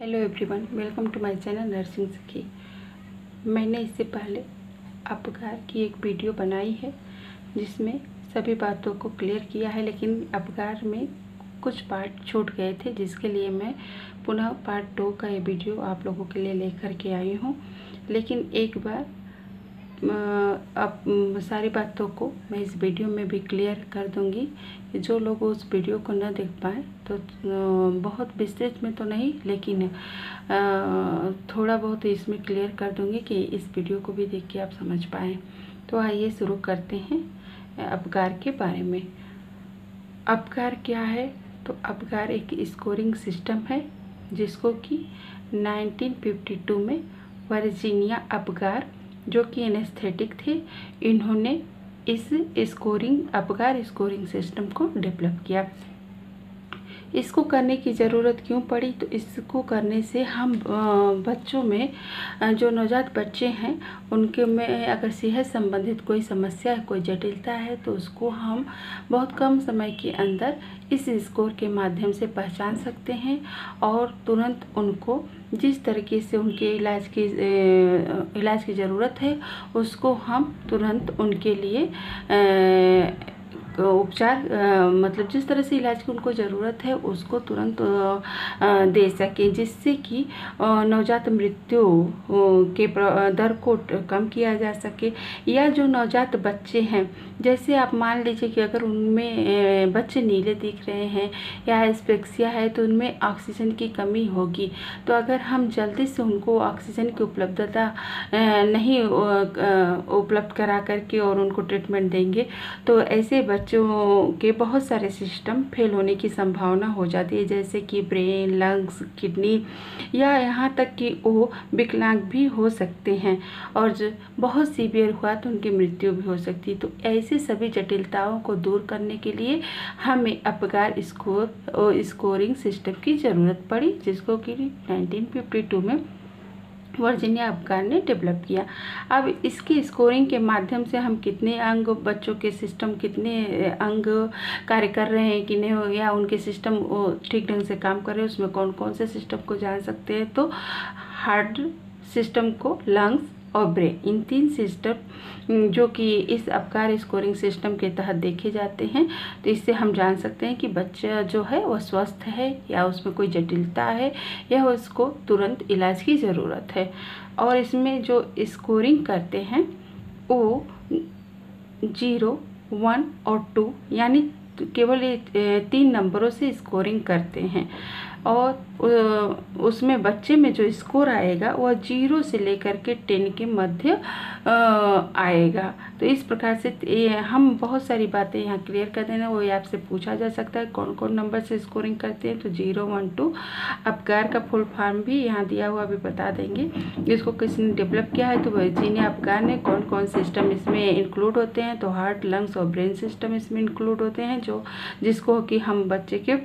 Hello everyone welcome to my channel nursing Sakhi मैंने इससे पहले अपघार की एक वीडियो बनाई है, जिसमें सभी बातों को क्लियर किया है, लेकिन अपघार में कुछ पार्ट छूट गए थे, जिसके लिए मैं पुनः पार्ट टू का ये वीडियो आप लोगों के लिए लेकर के आई हूँ। लेकिन एक बार अब सारी बातों को मैं इस वीडियो में भी क्लियर कर दूँगी जो लोग उस वीडियो को ना देख पाए तो बहुत विस्तृत में तो नहीं, लेकिन थोड़ा बहुत इसमें क्लियर कर दूँगी कि इस वीडियो को भी देख के आप समझ पाए। तो आइए शुरू करते हैं, अपकार के बारे में। अपकार क्या है? तो अपकार एक स्कोरिंग सिस्टम है, जिसको कि 1952 में वर्जीनिया अपगार जो कि एनेस्थेटिक थे इन्होंने इस स्कोरिंग अपगार स्कोरिंग सिस्टम को डेवलप किया। इसको करने की ज़रूरत क्यों पड़ी? तो इसको करने से हम बच्चों में जो नवजात बच्चे हैं, उनके में अगर सेहत संबंधित कोई समस्या है, कोई जटिलता है तो उसको हम बहुत कम समय के अंदर इस स्कोर के माध्यम से पहचान सकते हैं और तुरंत उनको जिस तरीके से उनके इलाज की इलाज की ज़रूरत है, उसको हम तुरंत उनके लिए उपचार मतलब जिस तरह से इलाज की उनको ज़रूरत है, उसको तुरंत दे सकें, जिससे कि नवजात मृत्यु के दर को कम किया जा सके। या जो नवजात बच्चे हैं, जैसे आप मान लीजिए कि अगर उनमें बच्चे नीले दिख रहे हैं या एस्पेक्सिया है तो उनमें ऑक्सीजन की कमी होगी। तो अगर हम जल्दी से उनको ऑक्सीजन की उपलब्धता नहीं उपलब्ध करा करके और उनको ट्रीटमेंट देंगे तो ऐसे बच्चे बच्चों के बहुत सारे सिस्टम फेल होने की संभावना हो जाती है, जैसे कि ब्रेन लंग्स किडनी या यहाँ तक कि वो विकलांग भी हो सकते हैं। और जो, बहुत सीवियर हुआ तो उनकी मृत्यु भी हो सकती है। तो ऐसे सभी जटिलताओं को दूर करने के लिए हमें अपगार स्कोर स्कोरिंग सिस्टम की ज़रूरत पड़ी, जिसको कि 1952 में वर्जीनिया अबकार ने डेवलप किया। अब इसकी स्कोरिंग के माध्यम से हम कितने अंग, बच्चों के सिस्टम कितने अंग कार्य कर रहे हैं कि नहीं हो या उनके सिस्टम ठीक ढंग से काम कर रहे हैं, उसमें कौन कौन से सिस्टम को जान सकते हैं? तो हार्ट सिस्टम को लंग्स और इन तीन सिस्टम जो कि इस अपकार स्कोरिंग सिस्टम के तहत देखे जाते हैं तो इससे हम जान सकते हैं कि बच्चा जो है वह स्वस्थ है या उसमें कोई जटिलता है या उसको तुरंत इलाज की ज़रूरत है। और इसमें जो स्कोरिंग करते हैं, वो ज़ीरो वन और टू यानी केवल ये तीन नंबरों से स्कोरिंग करते हैं। और उसमें बच्चे में जो स्कोर आएगा, वह ज़ीरो से लेकर के टेन के मध्य आएगा। तो इस प्रकार से हम बहुत सारी बातें यहाँ क्लियर कर देना वो आपसे पूछा जा सकता है कौन कौन नंबर से स्कोरिंग करते हैं तो ज़ीरो वन टू अपकार का फुल फॉर्म भी यहाँ दिया हुआ भी बता देंगे इसको किसी ने डेवलप किया है तो वर्जीनिया अपकार ने कौन कौन सिस्टम इसमें इंक्लूड होते हैं तो हार्ट लंग्स और ब्रेन सिस्टम इसमें इंक्लूड होते हैं, जो, जिसको कि हम बच्चे के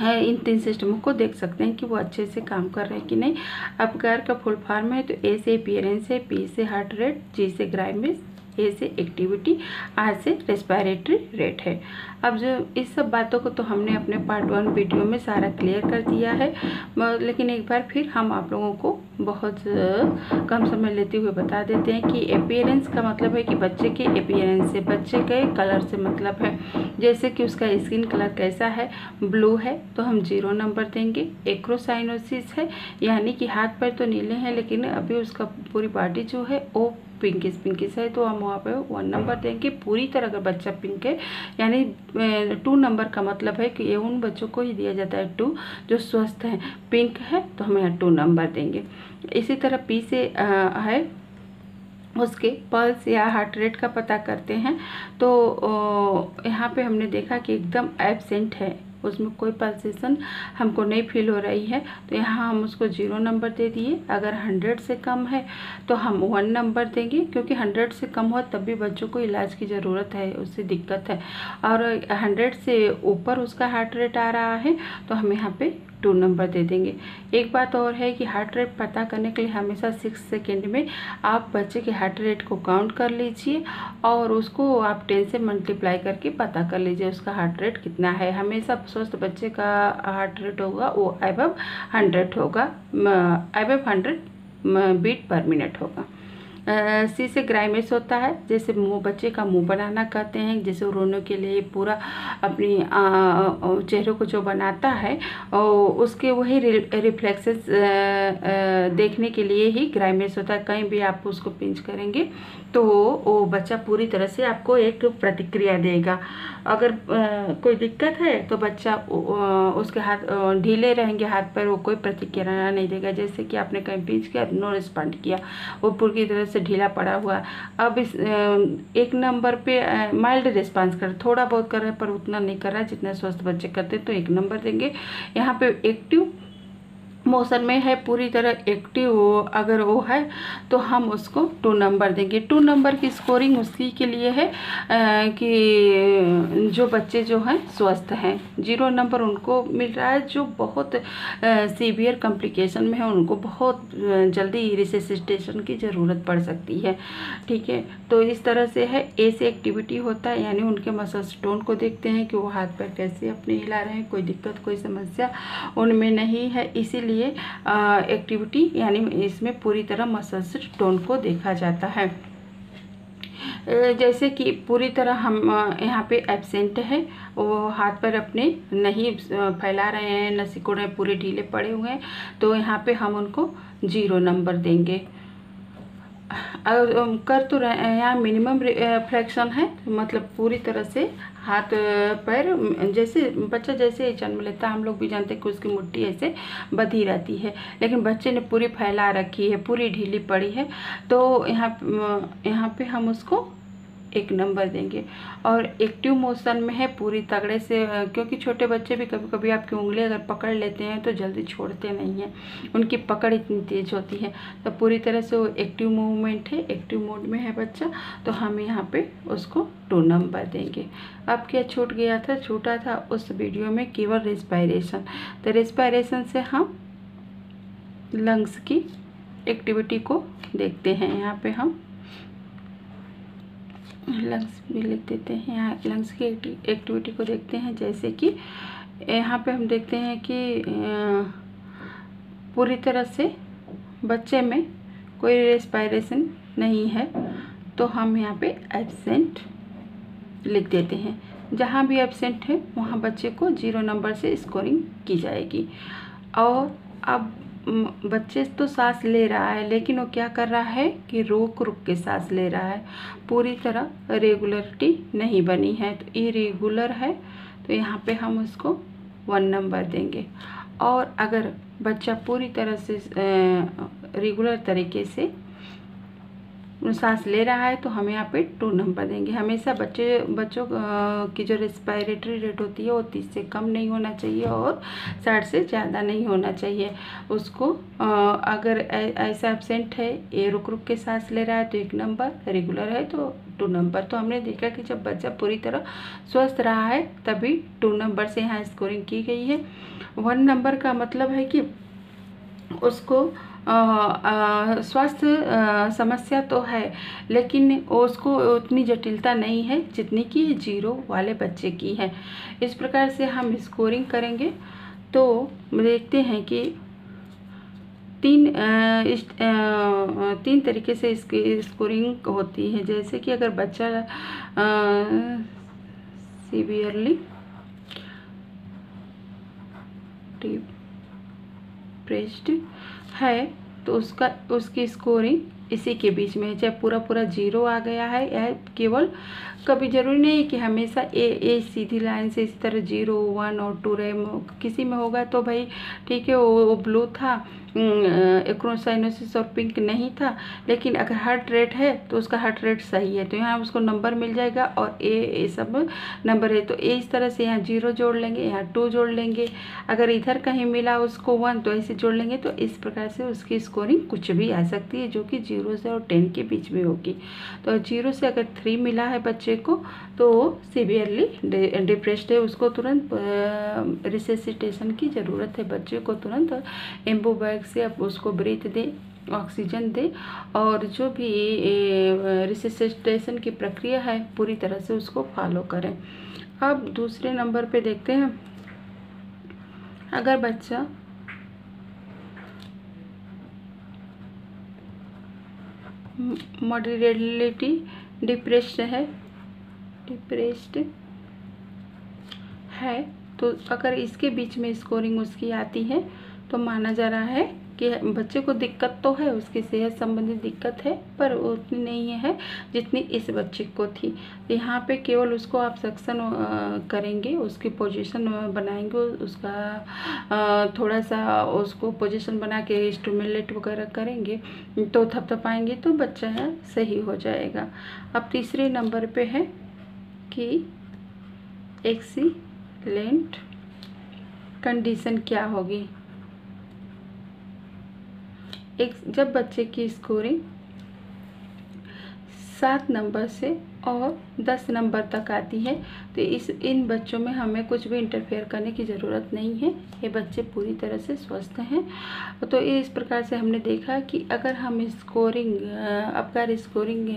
इन तीन सिस्टमों को देख सकते हैं कि वो अच्छे से काम कर रहे हैं कि नहीं। अब अपकार का फुल फॉर्म है तो ए से अपियरेंस है पी से हार्ट रेट जी से ग्राइमिस ए से एक्टिविटी आर से रेस्पायरेटरी रेट है। अब जो इस सब बातों को तो हमने अपने पार्ट वन वीडियो में सारा क्लियर कर दिया है लेकिन एक बार फिर हम आप लोगों को बहुत कम समय लेते हुए बता देते हैं कि अपियरेंस का मतलब है कि बच्चे के अपियरेंस से, बच्चे के कलर से मतलब है। जैसे कि उसका स्किन कलर कैसा है ब्लू है तो हम ज़ीरो नंबर देंगे। एक्रोसाइनोसिस है, यानी कि हाथ पर तो नीले हैं, लेकिन अभी उसका पूरी बॉडी जो है, वो पिंकिस पिंकिस है तो हम वहाँ पे वन नंबर देंगे। पूरी तरह अगर बच्चा पिंक है। यानी टू नंबर का मतलब है कि ये उन बच्चों को ही दिया जाता है टू जो स्वस्थ हैं। पिंक है तो हम यहाँ टू नंबर देंगे। इसी तरह पी से आ, है उसके पल्स या हार्ट रेट का पता करते हैं। तो यहाँ पे हमने देखा कि एकदम एबसेंट है। उसमें कोई पल्सेशन हमको नहीं फील हो रही है तो यहाँ हम उसको ज़ीरो नंबर दे दिए। अगर हंड्रेड से कम है तो हम वन नंबर देंगे, क्योंकि हंड्रेड से कम हो तब भी बच्चों को इलाज की ज़रूरत है, उससे दिक्कत है। और हंड्रेड से ऊपर उसका हार्ट रेट आ रहा है तो हम यहाँ पर टू नंबर दे देंगे। एक बात और है कि हार्ट रेट पता करने के लिए हमेशा सिक्स सेकेंड में आप बच्चे के हार्ट रेट को काउंट कर लीजिए और उसको आप टेन से मल्टीप्लाई करके पता कर लीजिए उसका हार्ट रेट कितना है। हमेशा स्वस्थ बच्चे का हार्ट रेट होगा, वो एबव हंड्रेड होगा above hundred beat per minute होगा। सी से ग्राइमेस होता है, जैसे मुँह बच्चे का मुँह बनाना कहते हैं, जैसे रोने के लिए पूरा अपनी चेहरे को जो बनाता है उसके वही रिफ्लेक्सेस देखने के लिए ही ग्राइमेस होता है। कहीं भी आप उसको पिंच करेंगे तो वो बच्चा पूरी तरह से आपको एक प्रतिक्रिया देगा। अगर कोई दिक्कत है तो बच्चा उसके हाथ ढीले रहेंगे हाथ पर, वो कोई प्रतिक्रिया नहीं देगा। जैसे कि आपने कहीं पीछ किया नो रिस्पॉन्ड किया, वो पूरी तरह से ढीला पड़ा हुआ। अब इस एक नंबर पे माइल्ड रिस्पांस कर, थोड़ा बहुत कर रहे हैं, पर उतना नहीं कर रहा है। जितना स्वस्थ बच्चे करते तो एक नंबर देंगे। यहाँ पे एक्टिव मोशन में है पूरी तरह एक्टिव हो अगर वो है तो हम उसको टू नंबर देंगे। टू नंबर की स्कोरिंग उसी के लिए है आ, कि जो बच्चे जो हैं स्वस्थ हैं। ज़ीरो नंबर उनको मिल रहा है जो बहुत सीवियर कॉम्प्लिकेशन में है उनको बहुत जल्दी रिसेसिटेशन की ज़रूरत पड़ सकती है। ठीक है? तो इस तरह से है ए एक्टिविटी होता है यानी उनके मसल स्टोन को देखते हैं कि वो हाथ पैर कैसे अपने हिला रहे हैं कोई दिक्कत कोई समस्या उनमें नहीं है। इसीलिए लिए एक्टिविटी यानी इसमें पूरी तरह मसल्स टोन को देखा जाता है। जैसे कि पूरी तरह हम यहाँ पे एबसेंट है, वो हाथ पर अपने नहीं फैला रहे हैं न सिकुड़ पूरे ढीले पड़े हुए हैं तो यहाँ पे हम उनको ज़ीरो नंबर देंगे। कर तो रहे यहाँ मिनिमम फ्रैक्शन है मतलब पूरी तरह से हाथ, पैर जैसे, बच्चा जैसे ही जन्म लेता है, हम लोग भी जानते हैं कि उसकी मुट्ठी ऐसे बधी रहती है। लेकिन बच्चे ने पूरी फैला रखी है, पूरी ढीली पड़ी है। तो यहाँ यहाँ पे हम उसको एक नंबर देंगे। और एक्टिव मोशन में है पूरी तगड़े से क्योंकि छोटे बच्चे भी कभी कभी आपकी उंगली अगर पकड़ लेते हैं तो जल्दी छोड़ते नहीं हैं। उनकी पकड़ इतनी तेज़ होती है। तो पूरी तरह से वो एक्टिव मूवमेंट है एक्टिव मोड में है बच्चा तो हम यहाँ पे उसको टू नंबर देंगे। अब क्या छूट गया था? छूटा था उस वीडियो में केवल रेस्पायरेशन तो रेस्पायरेशन से हम लंग्स की एक्टिविटी को देखते हैं। यहाँ पे हम लंग्स भी लिख देते हैं। यहाँ लंग्स की एक्टिविटी को देखते हैं, जैसे कि यहाँ पे हम देखते हैं कि पूरी तरह से बच्चे में कोई रेस्पायरेशन नहीं है तो हम यहाँ पे एबसेंट लिख देते हैं। जहाँ भी एबसेंट है, वहाँ बच्चे को ज़ीरो नंबर से स्कोरिंग की जाएगी। और अब बच्चे तो सांस ले रहा है, लेकिन वो क्या कर रहा है कि रोक रुक के सांस ले रहा है। पूरी तरह रेगुलरिटी नहीं बनी है तो इरेगुलर है तो यहाँ पे हम उसको वन नंबर देंगे। और अगर बच्चा पूरी तरह से रेगुलर तरीके से सांस ले रहा है तो हम यहाँ पे टू नंबर देंगे। हमेशा बच्चे, बच्चों की जो रेस्पायरेटरी रेट होती है, वो तीस से कम नहीं होना चाहिए और साठ से ज़्यादा नहीं होना चाहिए। उसको अगर ऐसा एबसेंट है, ये रुक रुक के सांस ले रहा है तो एक नंबर रेगुलर है तो टू नंबर तो हमने देखा कि जब बच्चा पूरी तरह स्वस्थ रहा है, तभी टू नंबर से यहाँ स्कोरिंग की गई है। वन नंबर का मतलब है कि उसको स्वास्थ्य समस्या तो है, लेकिन उसको उतनी जटिलता नहीं है जितनी कि ज़ीरो वाले बच्चे की है। इस प्रकार से हम स्कोरिंग करेंगे तो देखते हैं कि तीन इस तीन तरीके से इसकी स्कोरिंग होती है। जैसे कि अगर बच्चा सीवियरली डिप्रेस्ड है तो उसका उसकी स्कोरिंग इसी के बीच में है। चाहे पूरा पूरा ज़ीरो आ गया है या केवल कभी ज़रूरी नहीं कि हमेशा ए ए सीधी लाइन से इस तरह ज़ीरो वन और टू रहे। किसी में होगा तो भाई ठीक है वो, वो ब्लू था। एक्रोसाइनोसिस और पिंक नहीं था, लेकिन अगर हार्ट रेट है तो उसका हार्ट रेट सही है। तो यहाँ उसको नंबर मिल जाएगा और ए ये सब नंबर है। तो ए इस तरह से यहाँ ज़ीरो जोड़ लेंगे, यहाँ टू जोड़ लेंगे। अगर इधर कहीं मिला उसको वन तो ऐसे जोड़ लेंगे तो इस प्रकार से उसकी स्कोरिंग कुछ भी आ सकती है, जो कि ज़ीरो से और टेन के बीच में होगी। तो ज़ीरो से अगर थ्री मिला है बच्चे को तो सीवियरली डिप्रेस्ड है। उसको तुरंत रिसेसिटेशन की ज़रूरत है। बच्चे को तुरंत एम्बो बैग से अब उसको ब्रीथ दे ऑक्सीजन दे और जो भी रिसेसिटेशन की प्रक्रिया है, पूरी तरह से उसको फॉलो करें। अब दूसरे नंबर पे देखते हैं। अगर बच्चा मॉडरेटली डिप्रेस्ड है डिप्रेस्ड है तो अगर इसके बीच में स्कोरिंग उसकी आती है तो माना जा रहा है कि बच्चे को दिक्कत तो है, उसकी सेहत संबंधी दिक्कत है, पर उतनी नहीं है जितनी इस बच्चे को थी। यहाँ पे केवल उसको आप सक्शन करेंगे, उसकी पोजीशन बनाएँगे, उसका थोड़ा सा उसको पोजीशन बना के स्टूमुलेट वगैरह करेंगे तो थपथपाएँगे तो बच्चा है, सही हो जाएगा। अब तीसरे नंबर पे है कि एक्सीलेंट कंडीशन क्या होगी? एक जब बच्चे की स्कोरिंग सात नंबर से और दस नंबर तक आती है। तो इस, इन बच्चों में हमें कुछ भी इंटरफेयर करने की ज़रूरत नहीं है। ये बच्चे पूरी तरह से स्वस्थ हैं। तो इस प्रकार से हमने देखा कि अगर हम स्कोरिंग अपकार स्कोरिंग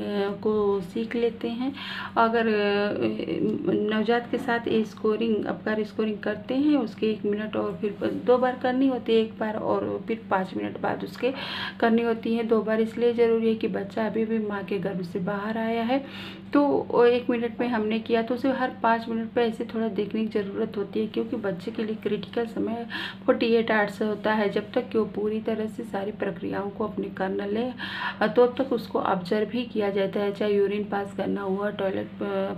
को सीख लेते हैं, अगर नवजात के साथ ये स्कोरिंग अपकार स्कोरिंग करते हैं, उसके एक मिनट और फिर दो बार करनी होती है एक बार और फिर पाँच मिनट बाद उसके करनी होती है। दो बार इसलिए ज़रूरी है कि बच्चा अभी भी माँ के गर्भ से बाहर आया है। तो एक मिनट में हमने किया तो उसे हर पाँच मिनट पे ऐसे थोड़ा देखने की ज़रूरत होती है, क्योंकि बच्चे के लिए क्रिटिकल समय फोर्टी एट आवर्स होता है। जब तक कि वो पूरी तरह से सारी प्रक्रियाओं को अपने कर न ले तो अब तक उसको ऑब्ज़र्व ही किया जाता है, चाहे यूरिन पास करना हुआ टॉयलेट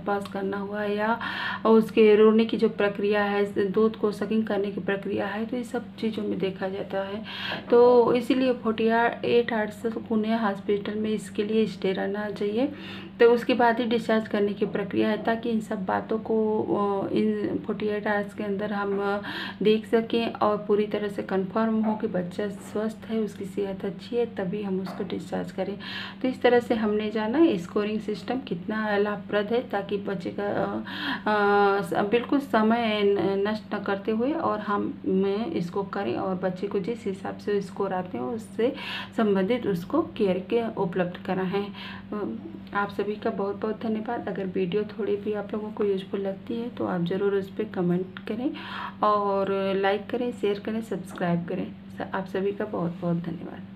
पास करना हुआ, या उसके रोने की जो प्रक्रिया है, दूध को सकिंग करने की प्रक्रिया है तो ये सब चीज़ों में देखा जाता है। तो इसीलिए forty eight hours Pune hospital में इसके लिए स्टे रहना चाहिए। तो उसके बाद ही डिस्चार्ज करने की प्रक्रिया है ताकि इन सब बातों को इन फोर्टी एट आवर्स के अंदर हम देख सकें और पूरी तरह से कंफर्म हो कि बच्चा स्वस्थ है, उसकी सेहत अच्छी है, तभी हम उसको डिस्चार्ज करें। तो इस तरह से हमने जाना स्कोरिंग सिस्टम कितना लाभप्रद है ताकि बच्चे का बिल्कुल समय नष्ट न करते हुए और हम इसको करें और बच्चे को जिस हिसाब से स्कोर आते हैं, उससे संबंधित उसको केयर के उपलब्ध कराएँ। आप सभी का बहुत बहुत बहुत धन्यवाद। अगर वीडियो थोड़ी भी आप लोगों को यूजफुल लगती है तो आप ज़रूर उस पर कमेंट करें और लाइक करें शेयर करें सब्सक्राइब करें। आप सभी का बहुत बहुत धन्यवाद।